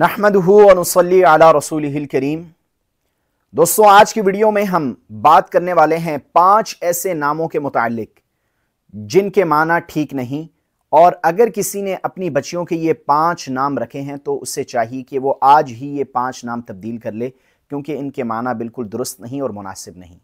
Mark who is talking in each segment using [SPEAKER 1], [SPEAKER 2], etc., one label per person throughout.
[SPEAKER 1] नहमदनसली अला रसूल करीम। दोस्तों, आज की वीडियो में हम बात करने वाले हैं पाँच ऐसे नामों के मुतालिक, जिनके माना ठीक नहीं, और अगर किसी ने अपनी बच्चियों के ये पाँच नाम रखे हैं तो उससे चाहिए कि वो आज ही ये पाँच नाम तब्दील कर ले, क्योंकि इनके माना बिल्कुल दुरुस्त नहीं और मुनासिब नहीं।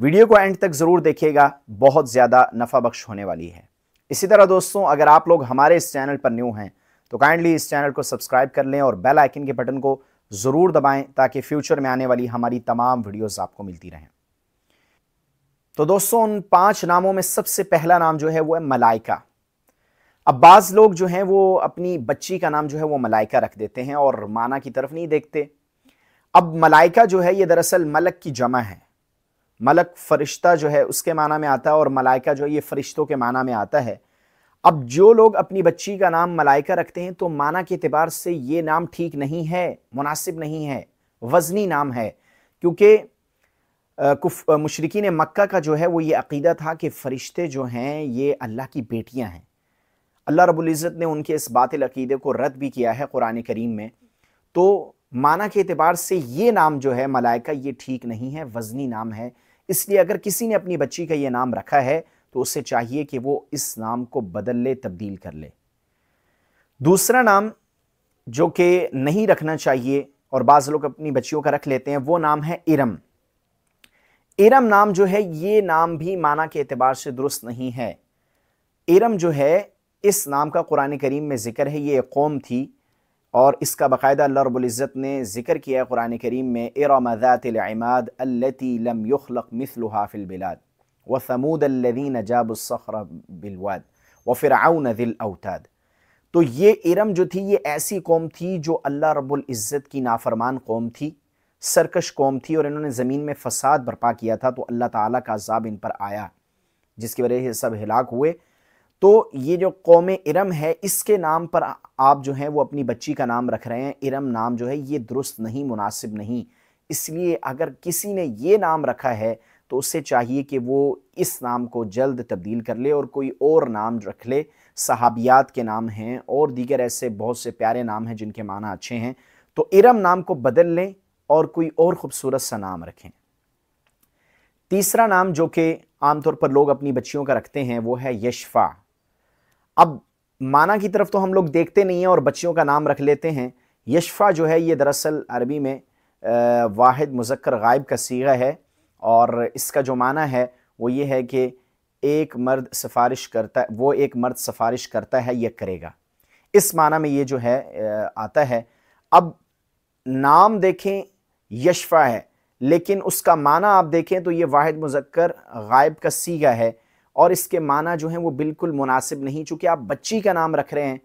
[SPEAKER 1] वीडियो को एंड तक ज़रूर देखिएगा, बहुत ज़्यादा नफ़ा बख्श होने वाली है। इसी तरह दोस्तों, अगर आप लोग हमारे इस चैनल पर न्यू हैं तो काइंडली इस चैनल को सब्सक्राइब कर लें और बेल आइकन के बटन को ज़रूर दबाएँ ताकि फ्यूचर में आने वाली हमारी तमाम वीडियोस आपको मिलती रहें। तो दोस्तों, उन पाँच नामों में सबसे पहला नाम जो है वो है मलाइका। अब बाज लोग जो हैं वो अपनी बच्ची का नाम जो है वो मलाइका रख देते हैं और माना की तरफ़ नहीं देखते। अब मलाइका जो है ये दरअसल मलक की जमा है। मलक फरिश्ता जो है उसके माना में आता है और मलाइका जो है ये फरिश्तों के माना में आता है। अब जो लोग अपनी बच्ची का नाम मलाइका रखते हैं तो माना के अतबार से ये नाम ठीक नहीं है, मुनासिब नहीं है, वजनी नाम है, क्योंकि मुशरकिन मक्का का जो है, वो ये अकीदा था कि फ़रिश्ते जो हैं, ये अल्लाह की बेटियाँ हैं। अल्लाह रबुल्ज़त ने उनके इस बातिल अकीदे को रद्द भी किया है कुरान करीम में। तो माना के अतबार से ये नाम जो है, मलाइका, ये ठीक नहीं है, वजनी नाम है। इसलिए अगर किसी ने अपनी बच्ची का ये नाम रखा है तो उसे चाहिए कि वो इस नाम को बदल ले, तब्दील कर ले। दूसरा नाम जो कि नहीं रखना चाहिए और बाज लोग अपनी बच्चियों का रख लेते हैं, वो नाम है इरम। इरम नाम जो है, ये नाम भी माना के अतबार से दुरुस्त नहीं है। इरम जो है, इस नाम का कुरान करीम में ज़िक्र है, ये कौम थी और इसका बाकायदा अल्लाह रब्ज़त ने ज़िक्र किया है कुरान करीम में, इरम ज़ातमाद अल्लती लम युखलक मिसलुहा फिल बिलाद। व समूद जाबुसखर बिलवाद व फ़िरआन दिल अवताद तो ये इरम जो थी, ये ऐसी कौम थी जो अल्लाह रब्बुल इज़्ज़त की नाफरमान कौम थी, सरकश कौम थी और इन्होंने ज़मीन में फसाद बर्पा किया था। तो अल्लाह ताला का अजाब इन पर आया, जिसकी वजह से सब हिलाक हुए। तो ये जो कौम इरम है, इसके नाम पर आप जो हैं, वो अपनी बच्ची का नाम रख रहे हैं। इरम नाम जो है, ये दुरुस्त नहीं, मुनासिब नहीं। इसलिए अगर किसी ने ये नाम रखा है तो उससे चाहिए कि वो इस नाम को जल्द तब्दील कर ले और कोई और नाम रख ले। सहाबियात के नाम हैं और दीगर ऐसे बहुत से प्यारे नाम हैं जिनके माना अच्छे हैं। तो इरम नाम को बदल लें और कोई और ख़ूबसूरत सा नाम रखें। तीसरा नाम जो कि आमतौर पर लोग अपनी बच्चियों का रखते हैं, वो है यशफा। अब माना की तरफ़ तो हम लोग देखते नहीं हैं और बच्चियों का नाम रख लेते हैं। यशफा जो है, ये दरअसल अरबी में वाहिद मुजक्कर गायब का सीगा है। और इसका जो माना है, वो ये है कि एक मर्द सिफारिश करता, वो एक मर्द सिफारिश करता है, यह करेगा। इस माना में ये जो है आता है। अब नाम देखें, यशफा है, लेकिन उसका माना आप देखें तो ये वाहिद मुजक्कर गायब का सीगा है और इसके माना जो है वो बिल्कुल मुनासिब नहीं, चूँकि आप बच्ची का नाम रख रहे हैं।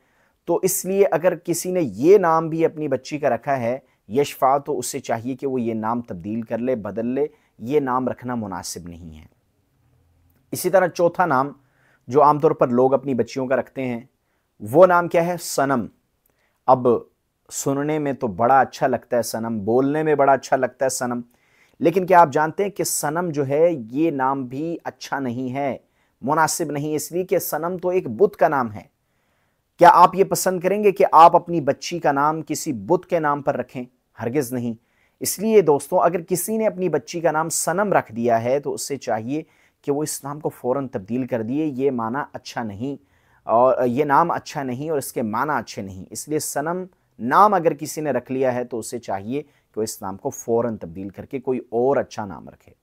[SPEAKER 1] तो इसलिए अगर किसी ने ये नाम भी अपनी बच्ची का रखा है, यशफा तो उससे चाहिए कि वो ये नाम तब्दील कर ले, बदल ले। ये नाम रखना मुनासिब नहीं है। इसी तरह चौथा नाम जो आमतौर पर लोग अपनी बच्चियों का रखते हैं, वो नाम क्या है? सनम। अब सुनने में तो बड़ा अच्छा लगता है सनम, बोलने में बड़ा अच्छा लगता है सनम, लेकिन क्या आप जानते हैं कि सनम जो है, ये नाम भी अच्छा नहीं है, मुनासिब नहीं इसलिए कि सनम तो एक बुत का नाम है। क्या आप ये पसंद करेंगे कि आप अपनी बच्ची का नाम किसी बुत के नाम पर रखें? हरगिज़ नहीं। इसलिए दोस्तों, अगर किसी ने अपनी बच्ची का नाम सनम रख दिया है तो उससे चाहिए कि वो इस नाम को फ़ौर तब्दील कर दिए। ये माना अच्छा नहीं और ये नाम अच्छा नहीं और इसके माना अच्छे नहीं। इसलिए सनम नाम अगर किसी ने रख लिया है तो उसे चाहिए कि वो इस नाम को फ़ौर तब्दील करके कोई और अच्छा नाम रखे।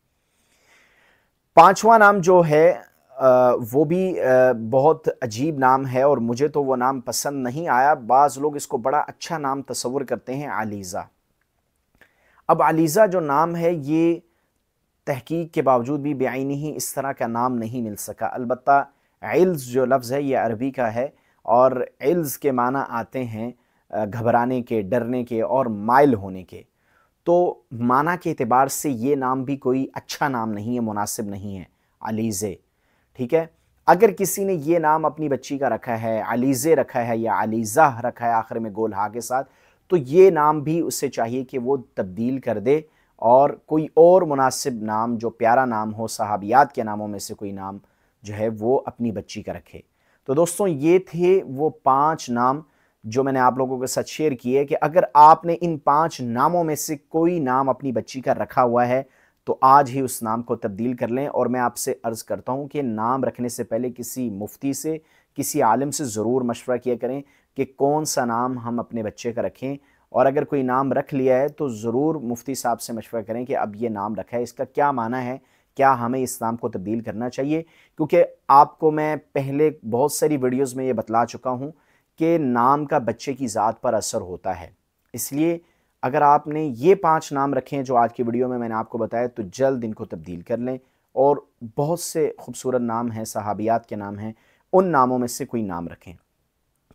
[SPEAKER 1] पांचवा नाम जो है वो भी बहुत अजीब नाम है और मुझे तो वो नाम पसंद नहीं आया। बाज़ लोग इसको बड़ा अच्छा नाम तस्वुर करते हैं, आलीज़ा। अब आलीज़ा जो नाम है, ये तहकीक के बावजूद भी बेआनी ही इस तरह का नाम नहीं मिल सका। अलबत् इल्ज़ जो लफ्ज़ है, ये अरबी का है और इल्ज़ के माना आते हैं घबराने के, डरने के और माइल होने के। तो माना के अतबार से ये नाम भी कोई अच्छा नाम नहीं है, मुनासिब नहीं है, अलीज़े। ठीक है? अगर किसी ने ये नाम अपनी बच्ची का रखा है, अलीज़े रखा है या अलीज़ा रखा है आखिर में गोल हा के साथ तो ये नाम भी उससे चाहिए कि वो तब्दील कर दे और कोई और मुनासिब नाम, जो प्यारा नाम हो, सहाबियात के नामों में से कोई नाम जो है, वो अपनी बच्ची का रखे। तो दोस्तों, ये थे वो पाँच नाम जो मैंने आप लोगों के साथ शेयर किए कि अगर आपने इन पाँच नामों में से कोई नाम अपनी बच्ची का रखा हुआ है तो आज ही उस नाम को तब्दील कर लें। और मैं आपसे अर्ज़ करता हूँ कि नाम रखने से पहले किसी मुफ्ती से, किसी आलम से ज़रूर मशवरा किया करें कि कौन सा नाम हम अपने बच्चे का रखें। और अगर कोई नाम रख लिया है तो ज़रूर मुफ्ती साहब से मशवरा करें कि अब ये नाम रखा है, इसका क्या माना है, क्या हमें इस नाम को तब्दील करना चाहिए? क्योंकि आपको मैं पहले बहुत सारी वीडियोज़ में ये बतला चुका हूँ कि नाम का बच्चे की ज़ात पर असर होता है। इसलिए अगर आपने ये पाँच नाम रखे हैं जो आज की वीडियो में मैंने आपको बताया तो जल्द इनको तब्दील कर लें। और बहुत से खूबसूरत नाम हैं, सहाबियात के नाम हैं, उन नामों में से कोई नाम रखें।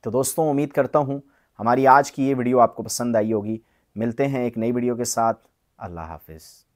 [SPEAKER 1] तो दोस्तों, उम्मीद करता हूँ हमारी आज की ये वीडियो आपको पसंद आई होगी। मिलते हैं एक नई वीडियो के साथ। अल्लाह हाफिज़।